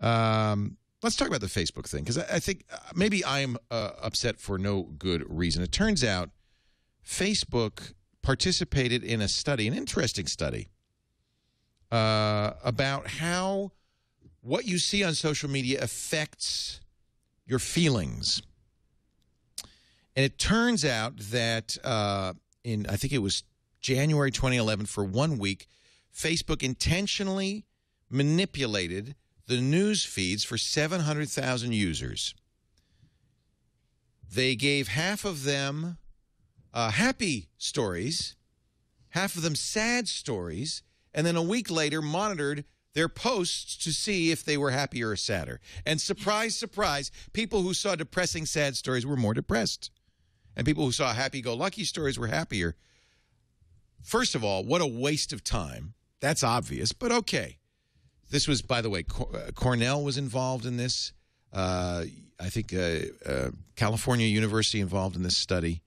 Um, let's talk about the Facebook thing because I, I think uh, maybe I'm uh, upset for no good reason. It turns out Facebook participated in a study, an interesting study, uh, about how what you see on social media affects your feelings. And it turns out that uh, in, I think it was January 2011, for one week, Facebook intentionally manipulated the news feeds for 700,000 users. They gave half of them uh, happy stories, half of them sad stories, and then a week later monitored their posts to see if they were happier or sadder. And surprise, surprise, people who saw depressing, sad stories were more depressed. And people who saw happy go lucky stories were happier. First of all, what a waste of time. That's obvious, but okay. This was, by the way, uh, Cornell was involved in this. Uh, I think uh, uh, California University involved in this study.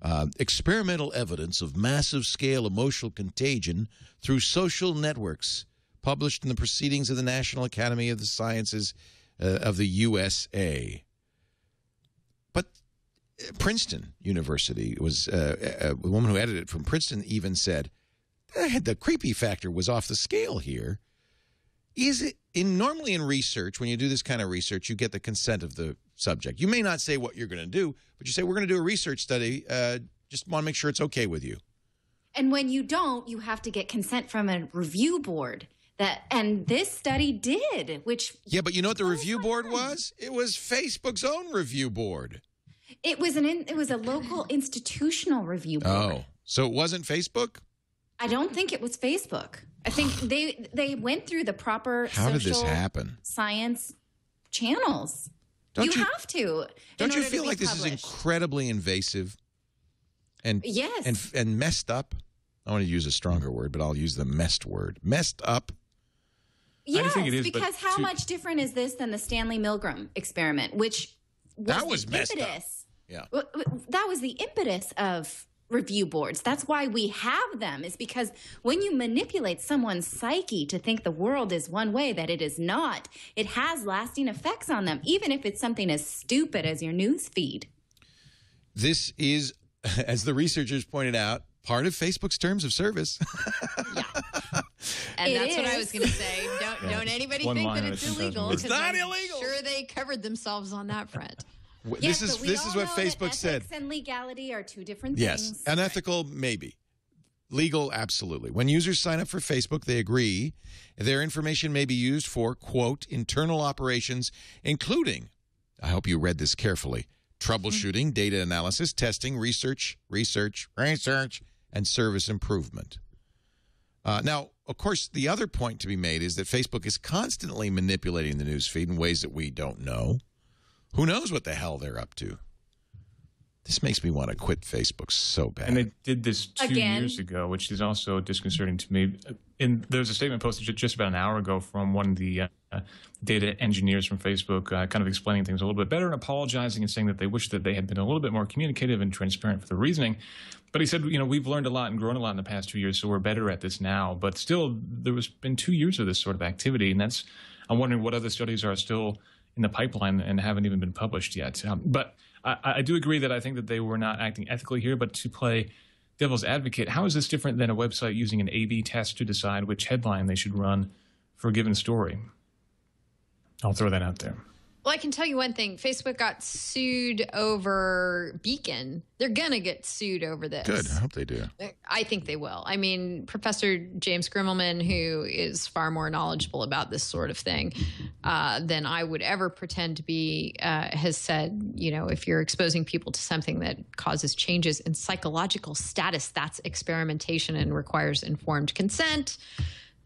Uh, experimental evidence of massive scale emotional contagion through social networks, published in the Proceedings of the National Academy of the Sciences uh, of the USA. But Princeton University was a woman who edited it from Princeton even said the creepy factor was off the scale here is it in normally in research when you do this kind of research you get the consent of the subject. You may not say what you're going to do but you say we're going to do a research study uh, just want to make sure it's okay with you. And when you don't you have to get consent from a review board that and this study did which yeah but you know what the review board was? It was facebook's own review board. It was an it was a local institutional review board. Oh. So it wasn't facebook? I don't think it was Facebook. I think they they went through the proper How did this happen? science channels. You, Don't you- have to. Don't you feel be like this published. is incredibly invasive and Yes. and and messed up? I want to use a stronger word, but I'll use the messed word. Messed up. Yes, think it is, because how to- much different is this than the Stanley Milgram experiment, which was That the was messed up. impetus. Yeah. W- w- That was the impetus of review boards. That's why we have them, is because when you manipulate someone's psyche to think the world is one way that it is not, it has lasting effects on them, even if it's something as stupid as your news feed. This is, as the researchers pointed out, part of Facebook's terms of service. And It that's what I was going to say. Don't don't anybody one think that it's illegal. It's not I'm illegal. Sure, they covered themselves on that front. This Yes, is but we this is what Facebook said. ethics and legality are two different Yes, things. unethical, maybe. Legal, absolutely. When users sign up for Facebook, they agree their information may be used for, quote, internal operations, including, I hope you read this carefully, troubleshooting, data analysis, testing, research, research, research, and service improvement. Uh, now, of course, the other point to be made is that Facebook is constantly manipulating the news feed in ways that we don't know. Who knows what the hell they're up to? This makes me want to quit Facebook so bad. And they did this two Again. years ago, which is also disconcerting to me. And there was a statement posted just about an hour ago from one of the uh, data engineers from Facebook, uh, kind of explaining things a little bit better and apologizing and saying that they wish that they had been a little bit more communicative and transparent for the reasoning. But he said, you know, we've learned a lot and grown a lot in the past two years, so we're better at this now. But still, there was been two years of this sort of activity, and that's I'm wondering what other studies are still in the pipeline and haven't even been published yet. Um, but I, I do agree that I think that they were not acting ethically here. But to play devil's advocate, how is this different than a website using an A/B test to decide which headline they should run for a given story? I'll throw that out there. Well, I can tell you one thing. Facebook got sued over Beacon. They're going to get sued over this. Good. I hope they do. I think they will. I mean, Professor James Grimmelmann, who is far more knowledgeable about this sort of thing uh, than I would ever pretend to be, uh, has said, you know, if you're exposing people to something that causes changes in psychological status, that's experimentation and requires informed consent.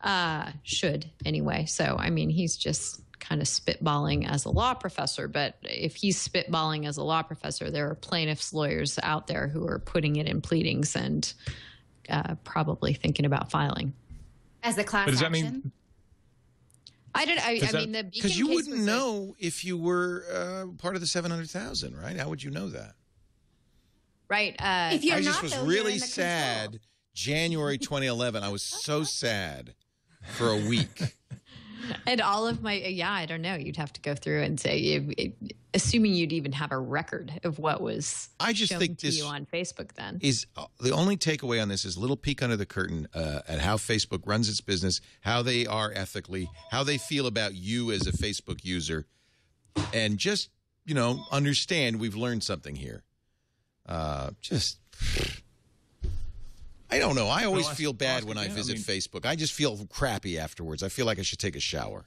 Uh, should anyway. So, I mean, he's just kind of spitballing as a law professor, but if he's spitballing as a law professor, there are plaintiffs' lawyers out there who are putting it in pleadings and uh, probably thinking about filing. As a class But does that action. mean I don't. I, I that- mean, the Because you case wouldn't was a- know if you were uh, part of the 700,000, right? How would you know that? right? Uh, If you're I just not, was though, really sad. control. January 2011, I was so sad for a week. And all of my yeah, I don't know. You'd have to go through and say, it, it, assuming you'd even have a record of what was. I just think this you on Facebook. Then is uh, the only takeaway on this is a little peek under the curtain uh, at how Facebook runs its business, how they are ethically, how they feel about you as a Facebook user, and just you know understand we've learned something here. Uh, just. I don't know. I always Well, I- feel bad well, when I yeah, I visit mean- Facebook. I just feel crappy afterwards. I feel like I should take a shower.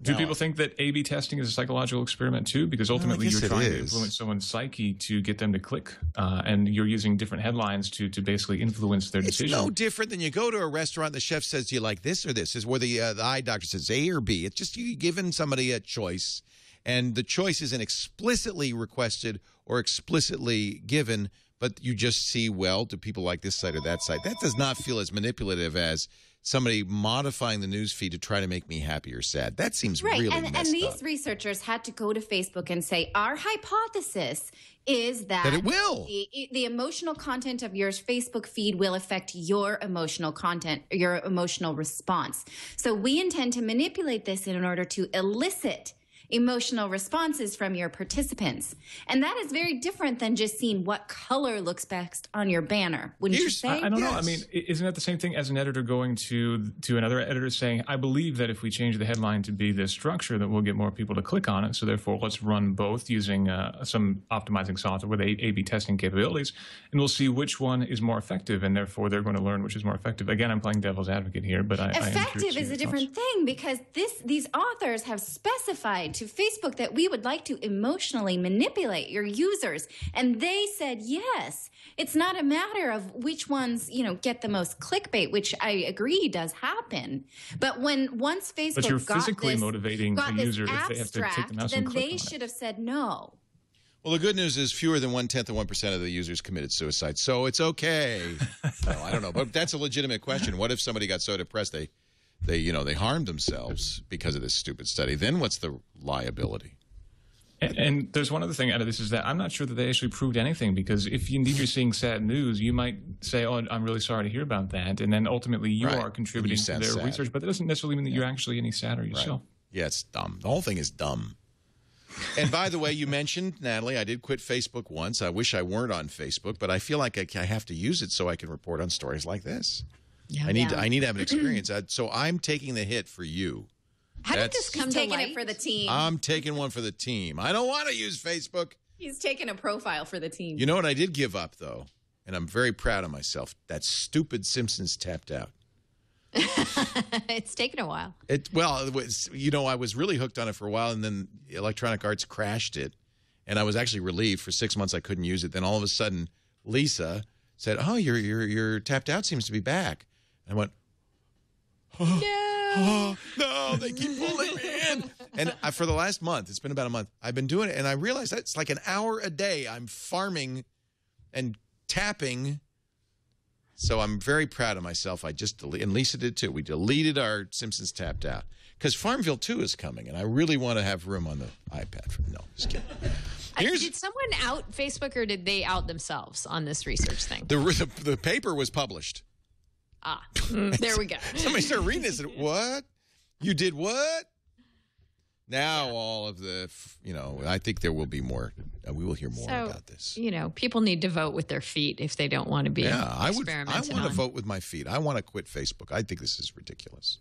Do No. people think that A/B testing is a psychological experiment too? Because ultimately, guess you're it trying to is. influence someone's psyche to get them to click, uh, and you're using different headlines to to basically influence their It's decision. no different than you go to a restaurant. The chef says, "Do you like this or this?" Is where the uh, the eye doctor says A or B. It's just you giving somebody a choice, and the choice isn't explicitly requested or explicitly given, but you just see, well, do people like this side or that side? That does not feel as manipulative as somebody modifying the news feed to try to make me happy or sad. That seems Right. really and, and these up. researchers had to go to Facebook and say, our hypothesis is that, That it will. The, the emotional content of your Facebook feed will affect your emotional content, your emotional response. So we intend to manipulate this in order to elicit emotional responses from your participants. And that is very different than just seeing what color looks best on your banner. Wouldn't Here's- you say? I, I don't know. I mean, isn't that the same thing as an editor going to to another editor saying, "I believe that if we change the headline to be this structure, that we'll get more people to click on it. So therefore, let's run both using uh, some optimizing software with A- A/B testing capabilities, and we'll see which one is more effective, and therefore they're going to learn which is more effective." Again, I'm playing devil's advocate here, but I, I am curious effective to is a your different thing because this these authors have specified to Facebook that we would like to emotionally manipulate your users and they said yes it's not a matter of which ones you know get the most clickbait which i agree does happen but when once facebook But you're got physically this, motivating got a this user if they have to take the mouse then and click they on it. should have said no Well, the good news is fewer than one tenth of one percent of the users committed suicide, so it's okay. no, I don't know, but that's a legitimate question. What if somebody got so depressed they, they, you know, they harmed themselves because of this stupid study? Then what's the liability? And, and there's one other thing out of this is that I'm not sure that they actually proved anything because if indeed you're seeing sad news, you might say, "Oh, I'm really sorry to hear about that," and then ultimately you Right. are contributing you to their sad. research, but that doesn't necessarily mean that you're actually any sadder Right? yourself. Yeah, it's dumb. The whole thing is dumb. And by the way, you mentioned Natalie. I did quit Facebook once. I wish I weren't on Facebook, but I feel like I, I have to use it so I can report on stories like this. I need to, Yeah. I need to have an experience. Uh, so I'm taking the hit for you. how did That's- this come to taking light? it for the team I'm taking one for the team. I don't want to use Facebook. he's taking a profile for the team You know what I did give up though, and I'm very proud of myself. That stupid Simpsons tapped out. it's taken a while. It well, it was you know I was really hooked on it for a while, and then Electronic Arts crashed it, and I was actually relieved for six months I couldn't use it. Then all of a sudden, Lisa said, "Oh, your your your tapped out seems to be back." And I went, "Oh no, they keep pulling me in." And I, for the last month, it's been about a month, I've been doing it, and I realized it's like an hour a day. I'm farming and tapping. So I'm very proud of myself. I just dele- and Lisa did too. We deleted our Simpsons tapped out because Farmville 2 is coming, and I really want to have room on the iPad. For, no, just kidding. Here's did someone out Facebook or did they out themselves on this research thing? the, the the paper was published. Ah, there we go. Somebody started reading this. And, what? You did what? Now all of the, you know, I think there will be more. Uh, we will hear more So, about this. You know, people need to vote with their feet if they don't want to be. Yeah, I would. I want to vote with my feet. I want to quit Facebook. I think this is ridiculous.